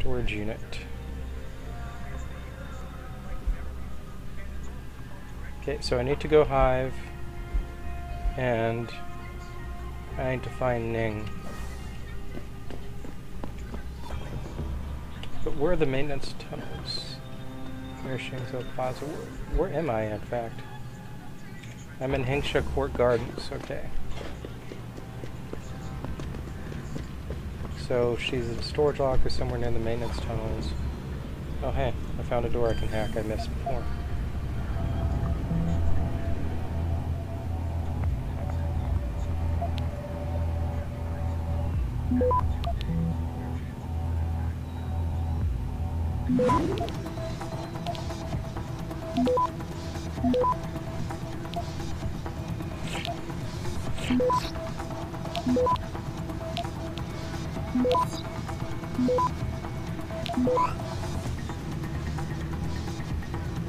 Storage unit. Okay, so I need to go Hive, and I need to find Ning. But where are the maintenance tunnels? Shangzhou Plaza? Where, where am I, in fact? I'm in Hengsha Court Gardens, okay. So she's in a storage locker somewhere near the maintenance tunnels. Oh hey, I found a door I can hack I missed before.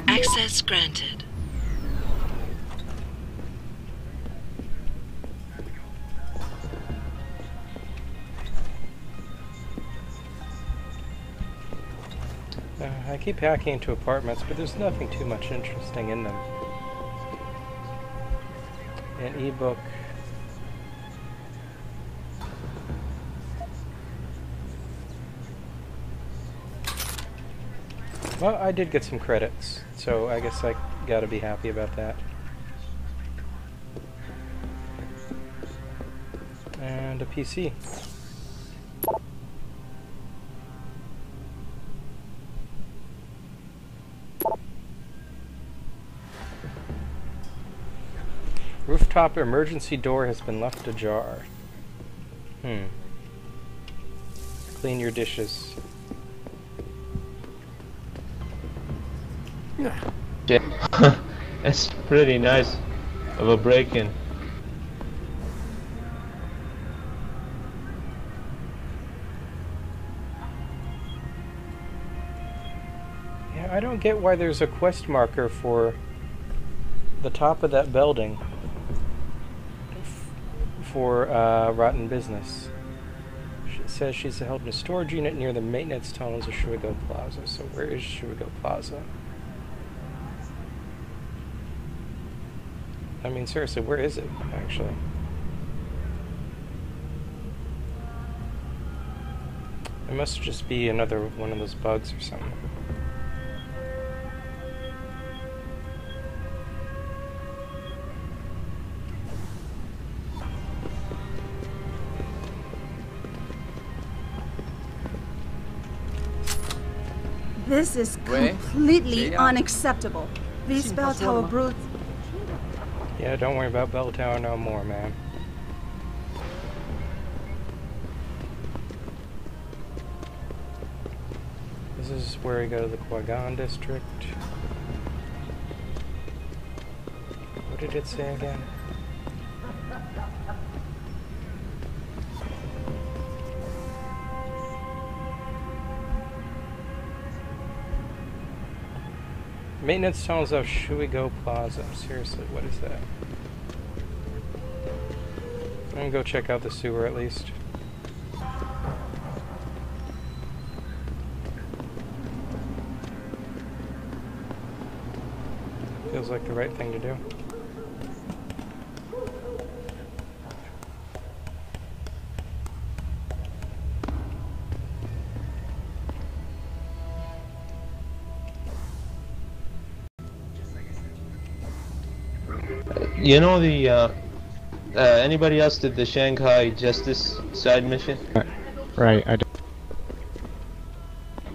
Access granted. Uh, I keep hacking into apartments, but there's nothing too much interesting in them. An ebook. Well, I did get some credits, so I guess I gotta be happy about that. And a PC. Rooftop emergency door has been left ajar. Hmm. Clean your dishes. Yeah. That's pretty nice of a break-in. Yeah, I don't get why there's a quest marker for the top of that building for uh, rotten business. She says she's held in a storage unit near the maintenance tunnels of Shuigo Plaza. So where is Shuigo Plaza? I mean, seriously, where is it, actually? It must just be another one of those bugs or something. This is completely unacceptable. These bell tower seulement- brutes. Yeah, don't worry about Bell Tower no more, man. This is where we go to the Quagan district. What did it say again? Maintenance tunnels of Shuigo Plaza. Seriously, what is that? I'm gonna go check out the sewer at least. Feels like the right thing to do. You know the, uh, uh, anybody else did the Shanghai Justice side mission? Right, I d-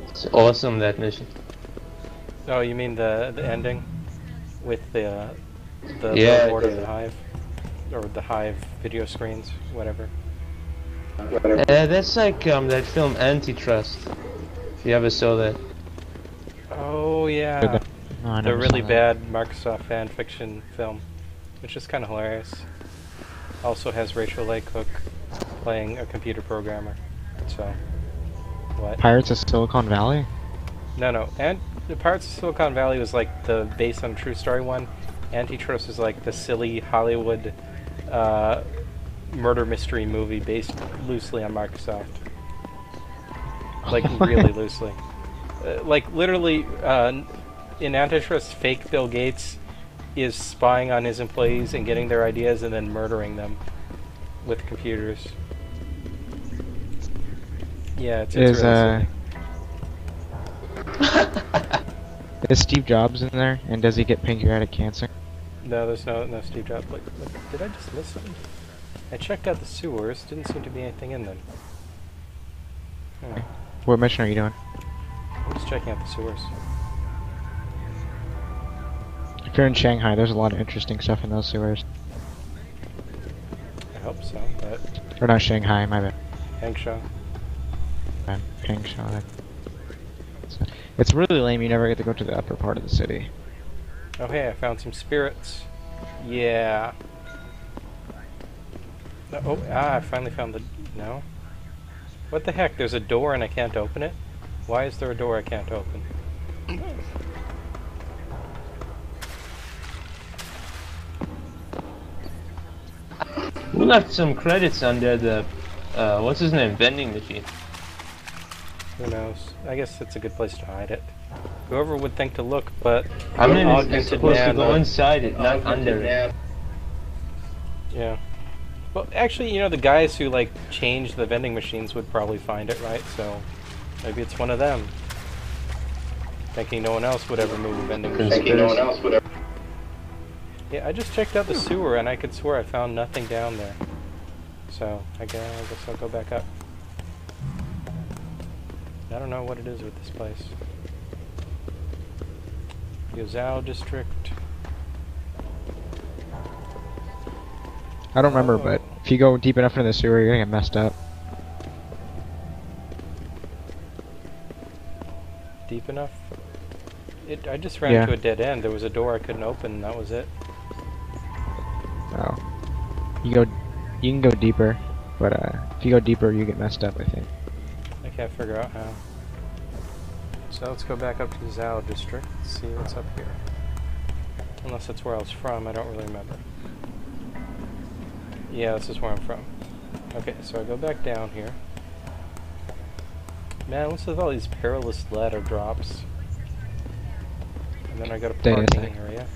It's awesome, that mission. Oh, you mean the the ending with the uh, the Yeah, billboard of the Hive, or the Hive video screens, whatever. Uh, that's like, um, that film Antitrust. If you ever saw that. Oh yeah, no, the really bad Microsoft fan fiction film, which is kind of hilarious. Also has Rachel Leigh Cook playing a computer programmer. So, what? Pirates of Silicon Valley? No, no. And the Pirates of Silicon Valley was like the based on true story one. Antitrust is like the silly Hollywood uh, murder mystery movie based loosely on Microsoft. like really loosely. Uh, like literally, uh, in Antitrust, fake Bill Gates is spying on his employees and getting their ideas and then murdering them with computers. Yeah, it's, it's Is, uh. Is Steve Jobs in there? And does he get pancreatic cancer? No, there's no no Steve Jobs. Like, like, did I just miss something? I checked out the sewers. Didn't seem to be anything in them. Hmm. What mission are you doing? I'm just checking out the sewers. If you're in Shanghai, there's a lot of interesting stuff in those sewers. I hope so, but Or not Shanghai, my bad. Hangshaw. man. Changsha. It's, it's really lame. You never get to go to the upper part of the city. Oh hey, I found some spirits. Yeah. No- Oh, ah, I finally found the... No? What the heck? There's a door and I can't open it? Why is there a door I can't open? We left some credits under the, uh, what's his name, vending machine. Who knows? I guess it's a good place to hide it. Whoever would think to look, but... I mean, it's, it's Augmented supposed to go inside it, not under it. Yeah. Well, actually, you know, the guys who, like, change the vending machines would probably find it, right? So, maybe it's one of them. Thinking no one else would ever move a vending machine. Conspiracy. Yeah, I just checked out the sewer and I could swear I found nothing down there. So, I guess, I guess I'll go back up. I don't know what it is with this place. Yozao District. I don't remember, but Oh. if you go deep enough into the sewer, you're gonna get messed up. Deep enough? It, I just ran Yeah. to a dead end. There was a door I couldn't open and that was it. You go, you can go deeper, but uh, if you go deeper, you get messed up. I think. I can't figure out how. So let's go back up to the Zhao district, see what's up here. Unless that's where I was from, I don't really remember. Yeah, this is where I'm from. Okay, so I go back down here. Man, what's with all these perilous ladder drops? And then I got a Dang it. parking area.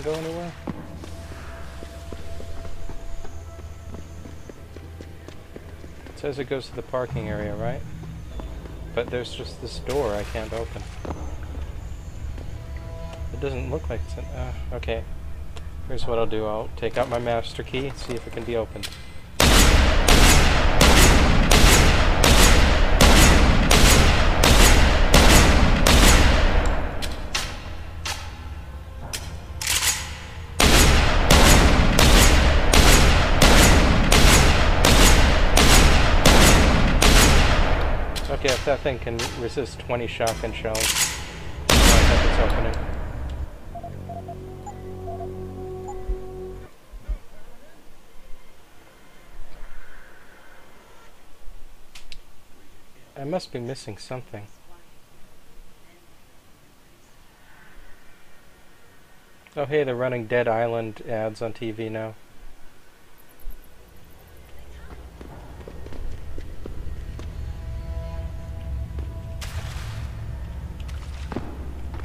Go anywhere? It says it goes to the parking area, right? But there's just this door I can't open. It doesn't look like it's an, uh, okay. Here's what I'll do. I'll take out my master key, and see if it can be opened. Okay, if that thing can resist 20 shotgun shells, it's opening. I must be missing something. Oh hey, they're running Dead Island ads on TV now.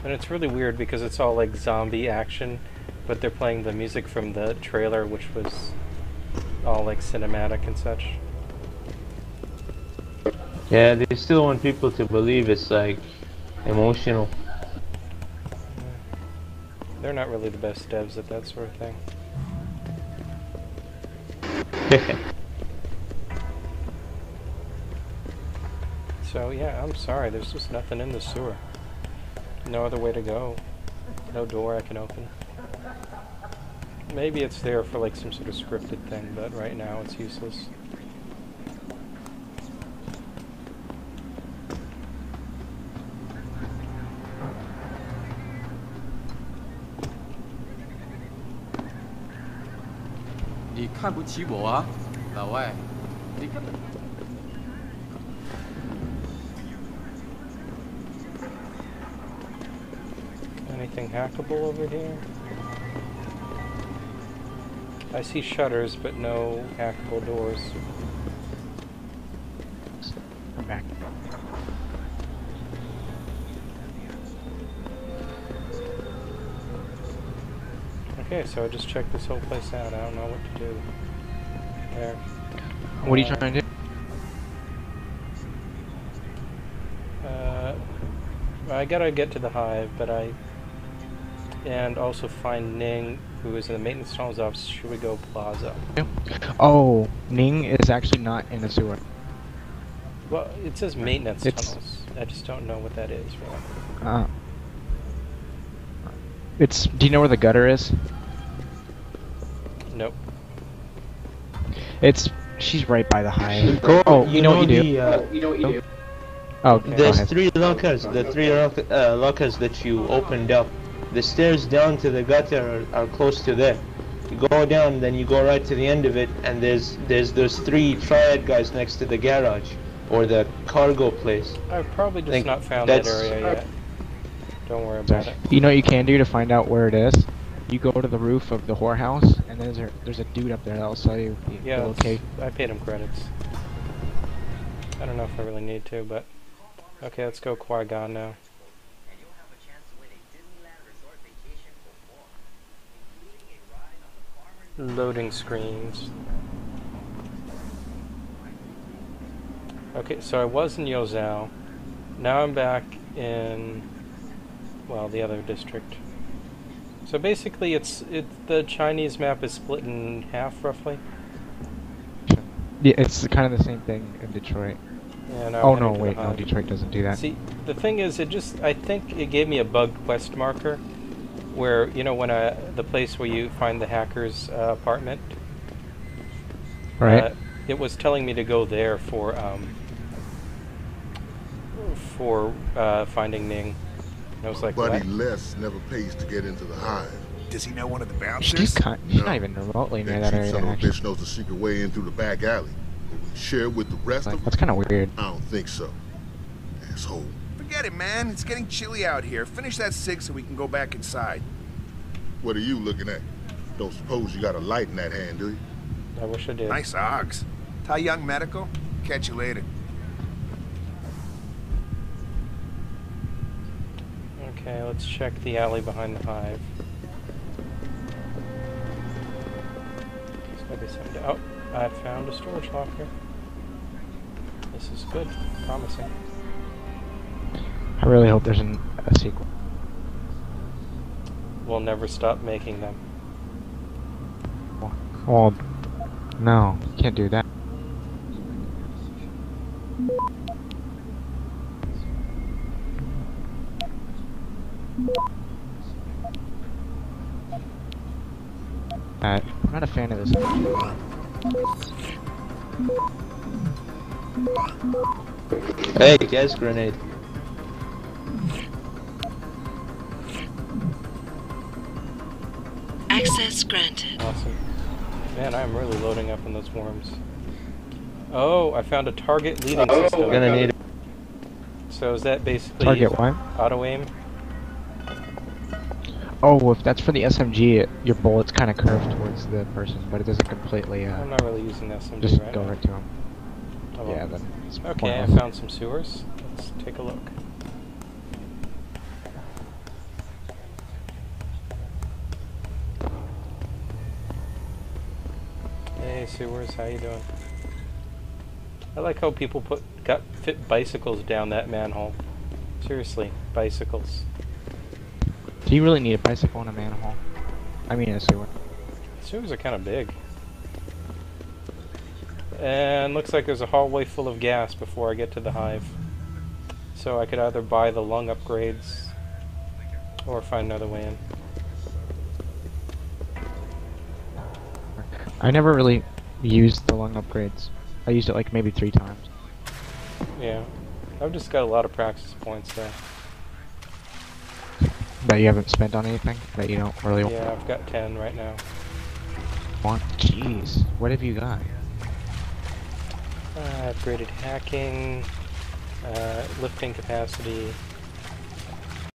And it's really weird because it's all like zombie action, but they're playing the music from the trailer, which was all like cinematic and such. Yeah, they still want people to believe it's like emotional. They're not really the best devs at that sort of thing. So yeah, I'm sorry, there's just nothing in the sewer No other way to go. No door I can open. Maybe it's there for like some sort of scripted thing, but right now it's useless. “你看不起我啊，老外！”你看。 Uh, anything hackable over here? I see shutters, but no hackable doors. Back. Okay, so I just checked this whole place out. I don't know what to do. There. What are you Uh, trying to do? Uh, I gotta get to the hive, but I and also find Ning, who is in the maintenance tunnels office. Should we go Plaza? Oh, Ning is actually not in the sewer. Well, it says maintenance It's- tunnels. I just don't know what that is. Really. Uh, it's. Do you know where the gutter is? Nope. It's. She's right by the hive. Go, Oh, you know what you do? uh, you know what you do? Oh, okay, There's three lockers, the three lock, uh, lockers that you opened up. The stairs down to the gutter are, are close to there. You go down, then you go right to the end of it, and there's there's those three triad guys next to the garage or the cargo place. I've probably just not found that area yet. Don't worry about it. You know what you can do to find out where it is? You go to the roof of the whorehouse, and there's a there's a dude up there that'll tell you the, Yeah, the location. I paid him credits. I don't know if I really need to, but okay, let's go Qui Gon now. Loading screens. Okay, so I was in Yozao. Now I'm back in, well, the other district. So basically, it's it the Chinese map is split in half roughly. Yeah, it's kind of the same thing in Detroit. Oh no, wait, no. Detroit doesn't do that. See, the thing is, it just I think it gave me a bug quest marker, where you know when I the place where you find the hacker's uh, apartment. right? Uh, it was telling me to go there for um, for uh, finding Ning. And I was like, Buddy what? Les never pays to get into the hive. Does he know one of the she's bouncers? kind, she's No. not even remotely near That that area. son of a bitch knows the secret way in through the back alley. But we share with the rest Like, of that's kind of weird. I don't think so. Asshole. Forget it, man. It's getting chilly out here. Finish that cig so we can go back inside. What are you looking at? Don't suppose you got a light in that hand, do you? I wish I did. Nice ogs. Tai Yong Medical. Catch you later. Okay, let's check the alley behind the hive. There's gotta be something. Oh, I found a storage locker. This is good, promising. I really hope there's an, a sequel. We'll never stop making them. Well, no, can't do that. Uh, I'm not a fan of this. Hey, gas grenade. Access granted. Awesome. Man, I'm really loading up on those worms. Oh, I found a target leading system. We're gonna need. So is that basically Target what? auto aim? Oh, if that's for the SMG, it, your bullet's kind of curved towards the person, but it doesn't completely, I'm uh, not really using this. I'm just right go now. right to him. Oh, well. Yeah, then it's Okay, I found some sewers. Let's take a look. Hey sewers, how you doing? I like how people put got fit bicycles down that manhole. Seriously, bicycles. Do you really need a bicycle in a manhole? I mean, a sewer. Sewers are kind of big. And looks like there's a hallway full of gas before I get to the hive. So I could either buy the lung upgrades or find another way in. I never really used the lung upgrades. I used it like maybe three times. Yeah. I've just got a lot of Praxis points there. That you haven't spent on anything that you don't really Yeah, I've got 10 right now. want. Jeez, what have you got? Uh, upgraded hacking, uh, lifting capacity,